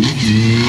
Música